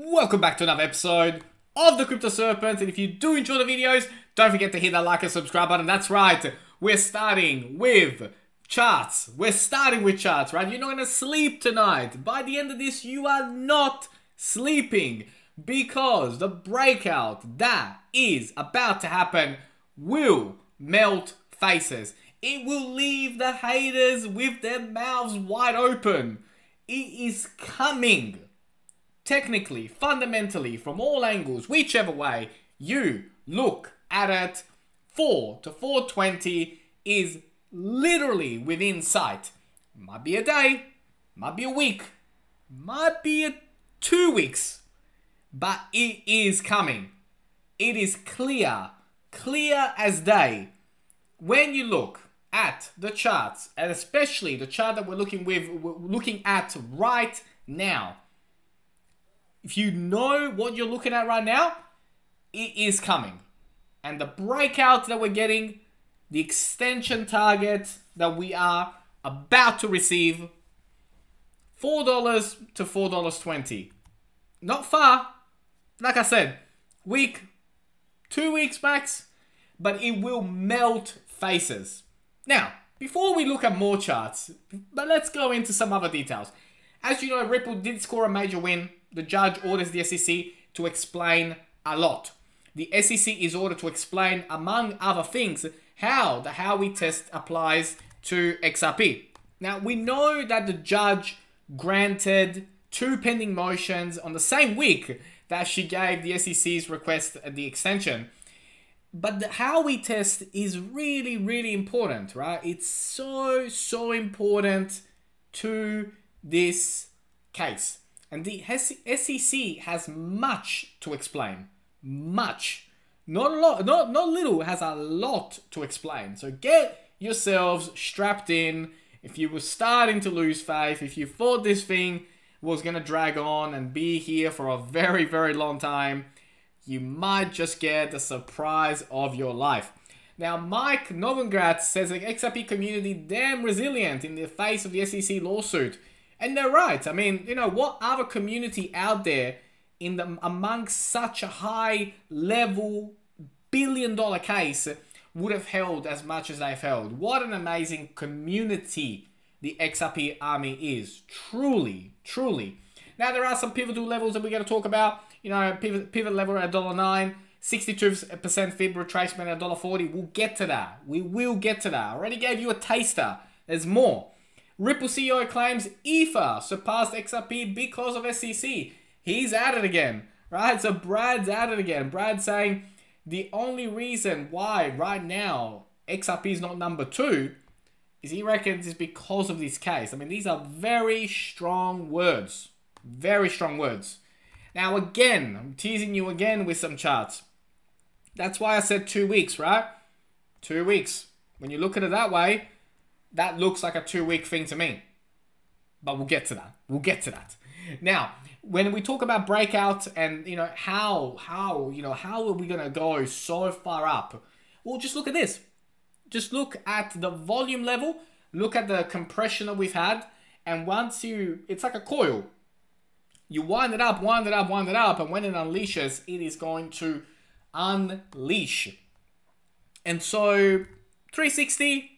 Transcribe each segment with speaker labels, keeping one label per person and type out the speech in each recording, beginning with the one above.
Speaker 1: Welcome back to another episode of the Crypto Serpent. And if you do enjoy the videos, don't forget to hit that like and subscribe button. That's right, we're starting with charts. We're starting with charts, right? You're not gonna sleep tonight. By the end of this, you are not sleeping because the breakout that is about to happen will melt faces. It will leave the haters with their mouths wide open. It is coming technically, fundamentally, from all angles, whichever way you look at it, 4 to 420 is literally within sight. Might be a day, might be a week, might be a two weeks, but it is coming. It is clear, clear as day. When you look at the charts, and especially the chart that we're looking with, we're looking at right now, if you know what you're looking at right now, it is coming. And the breakout that we're getting, the extension target that we are about to receive, $4 to $4.20. Not far. Like I said, week, two weeks max, but it will melt faces. Now, before we look at more charts, but let's go into some other details. As you know, Ripple did score a major win the judge orders the SEC to explain a lot. The SEC is ordered to explain, among other things, how the Howey test applies to XRP. Now, we know that the judge granted two pending motions on the same week that she gave the SEC's request the extension. But the Howey test is really, really important, right? It's so, so important to this case. And the SEC has much to explain. Much. Not a lot, not, not little, has a lot to explain. So get yourselves strapped in. If you were starting to lose faith, if you thought this thing was going to drag on and be here for a very, very long time, you might just get the surprise of your life. Now, Mike Novogratz says the XRP community damn resilient in the face of the SEC lawsuit. And they're right. I mean, you know, what other community out there in the amongst such a high level billion dollar case would have held as much as they've held? What an amazing community the XRP army is. Truly, truly. Now there are some pivotal levels that we're going to talk about. You know, pivot, pivot level at $1.09. 62% fib retracement at $1.40. We'll get to that. We will get to that. I already gave you a taster. There's more. Ripple CEO claims Ether surpassed XRP because of SEC. He's at it again, right? So Brad's at it again. Brad saying the only reason why right now XRP is not number two is he reckons is because of this case. I mean, these are very strong words. Very strong words. Now, again, I'm teasing you again with some charts. That's why I said two weeks, right? Two weeks. When you look at it that way, that looks like a two week thing to me. But we'll get to that. We'll get to that. Now, when we talk about breakout and you know how how you know how are we gonna go so far up? Well, just look at this. Just look at the volume level. Look at the compression that we've had, and once you, it's like a coil. You wind it up, wind it up, wind it up, and when it unleashes, it is going to unleash. And so, 360,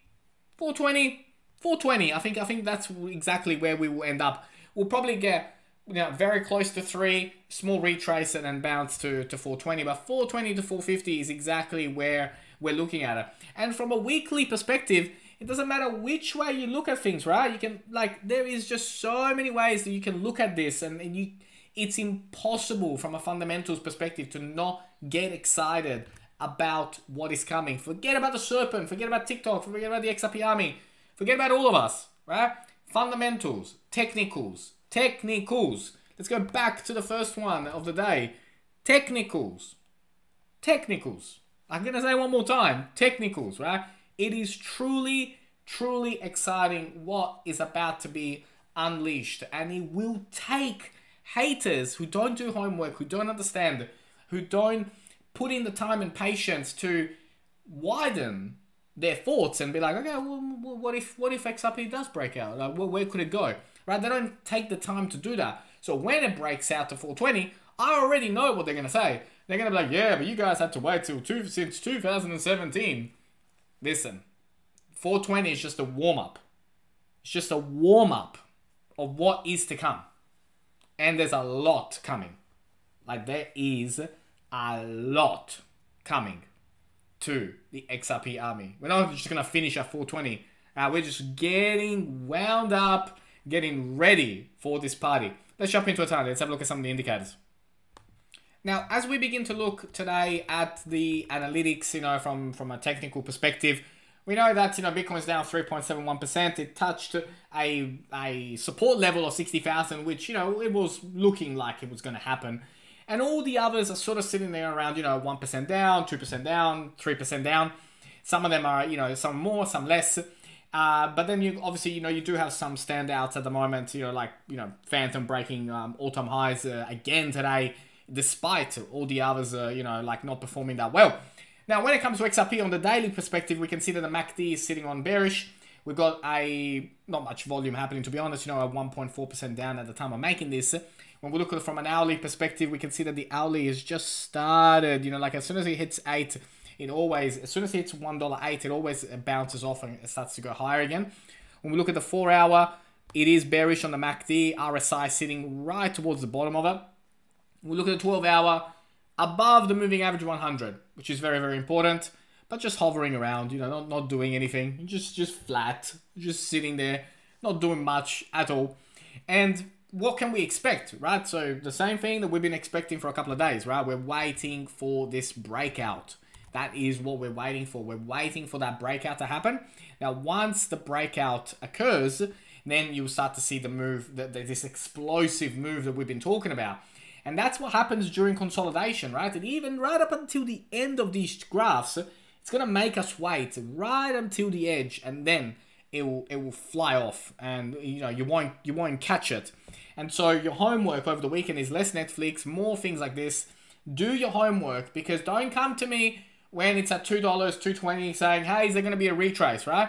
Speaker 1: 420, 420. I think I think that's exactly where we will end up. We'll probably get you know, very close to three, small retrace and then bounce to, to 420. But 420 to 450 is exactly where we're looking at it. And from a weekly perspective, it doesn't matter which way you look at things, right? You can like there is just so many ways that you can look at this and, and you it's impossible from a fundamentals perspective to not get excited about what is coming. Forget about the serpent, forget about TikTok, forget about the XRP army, forget about all of us, right? Fundamentals, technicals, technicals. Let's go back to the first one of the day. Technicals. Technicals. I'm going to say one more time. Technicals, right? It is truly, truly exciting what is about to be unleashed. And it will take haters who don't do homework, who don't understand, who don't put in the time and patience to widen their thoughts and be like, okay, well, what if what if XRP does break out? Like, well, where could it go? Right? They don't take the time to do that. So when it breaks out to 420, I already know what they're going to say. They're going to be like, yeah, but you guys had to wait till two, since 2017. Listen, 420 is just a warm up. It's just a warm up of what is to come. And there's a lot coming. Like there is a lot coming to the XRP army. We're not just going to finish at 420. Uh, we're just getting wound up, getting ready for this party. Let's jump into a time. Let's have a look at some of the indicators. Now, as we begin to look today at the analytics, you know, from, from a technical perspective, we know that, you know, Bitcoin's down 3.71%. It touched a, a support level of 60,000, which, you know, it was looking like it was going to happen. And all the others are sort of sitting there around, you know, 1% down, 2% down, 3% down. Some of them are, you know, some more, some less. Uh, but then you obviously, you know, you do have some standouts at the moment, you know, like, you know, Fantom breaking um, all-time highs uh, again today, despite all the others, uh, you know, like not performing that well. Now, when it comes to XRP on the daily perspective, we can see that the MACD is sitting on bearish. We've got a, not much volume happening, to be honest, you know, a 1.4% down at the time of making this. When we look at it from an hourly perspective, we can see that the hourly has just started, you know, like as soon as it hits 8, it always, as soon as it hits $1.08, it always bounces off and it starts to go higher again. When we look at the 4 hour, it is bearish on the MACD, RSI sitting right towards the bottom of it. We look at the 12 hour, above the moving average 100, which is very, very important, but just hovering around, you know, not, not doing anything, just, just flat, just sitting there, not doing much at all. And what can we expect, right? So the same thing that we've been expecting for a couple of days, right? We're waiting for this breakout. That is what we're waiting for. We're waiting for that breakout to happen. Now, once the breakout occurs, then you'll start to see the move, the, the, this explosive move that we've been talking about. And that's what happens during consolidation, right? And even right up until the end of these graphs, it's going to make us wait right until the edge and then it will, it will fly off and you know you won't you won't catch it. And so your homework over the weekend is less netflix more things like this. Do your homework because don't come to me when it's at $2 220 saying hey is there going to be a retrace? Right?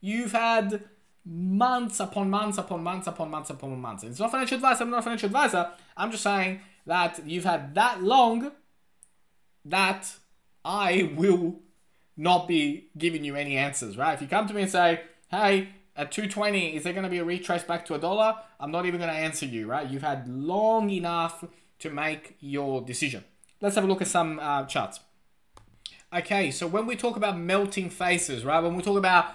Speaker 1: You've had months upon months upon months upon months upon months. It's not financial advice i'm not a financial advisor. I'm just saying that you've had that long that i will not be giving you any answers right? If you come to me and say hey, at 220, is there going to be a retrace back to a dollar? I'm not even going to answer you, right? You've had long enough to make your decision. Let's have a look at some uh, charts. Okay, so when we talk about melting faces, right? When we talk about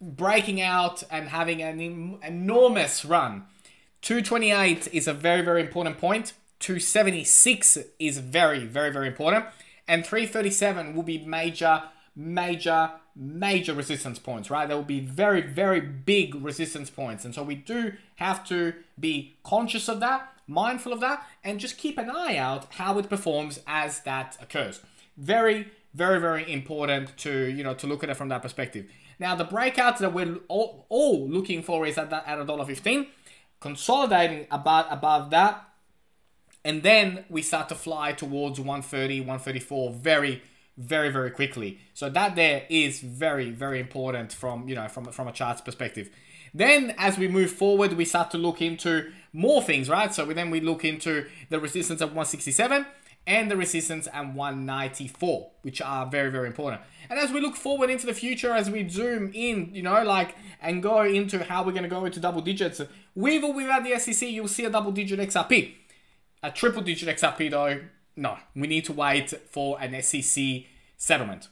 Speaker 1: breaking out and having an enormous run, 228 is a very, very important point. 276 is very, very, very important. And 337 will be major, major major resistance points, right? There will be very, very big resistance points. And so we do have to be conscious of that, mindful of that, and just keep an eye out how it performs as that occurs. Very, very, very important to, you know, to look at it from that perspective. Now, the breakouts that we're all, all looking for is at that at $1.15, consolidating about above that, and then we start to fly towards 130, 134 very, very very quickly. So that there is very very important from you know from from a charts perspective. Then as we move forward we start to look into more things right? So we, then we look into the resistance at 167 and the resistance at 194 which are very very important. And as we look forward into the future as we zoom in you know like and go into how we're going to go into double digits with or without the SEC you'll see a double digit XRP a triple digit XRP though no, we need to wait for an SEC settlement.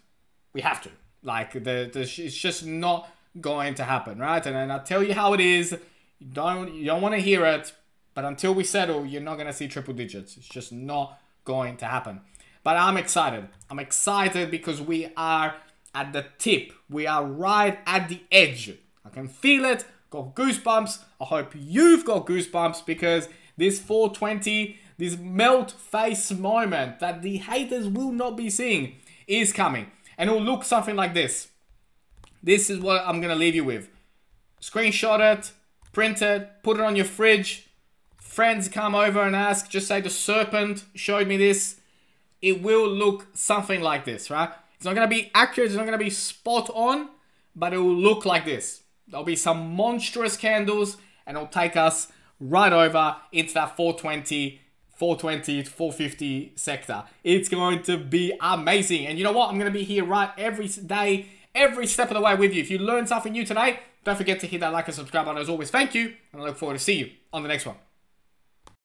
Speaker 1: We have to. Like the, the it's just not going to happen, right? And, and I'll tell you how it is. You don't you don't want to hear it, but until we settle, you're not gonna see triple digits. It's just not going to happen. But I'm excited. I'm excited because we are at the tip. We are right at the edge. I can feel it. Got goosebumps. I hope you've got goosebumps because this 420 this melt face moment that the haters will not be seeing is coming. And it will look something like this. This is what I'm going to leave you with. Screenshot it, print it, put it on your fridge. Friends come over and ask, just say the serpent showed me this. It will look something like this, right? It's not going to be accurate, it's not going to be spot on, but it will look like this. There'll be some monstrous candles and it'll take us right over into that 420 420 to 450 sector. It's going to be amazing. And you know what? I'm going to be here right every day, every step of the way with you. If you learned something new today, don't forget to hit that like and subscribe button. As always, thank you. And I look forward to see you on the next one.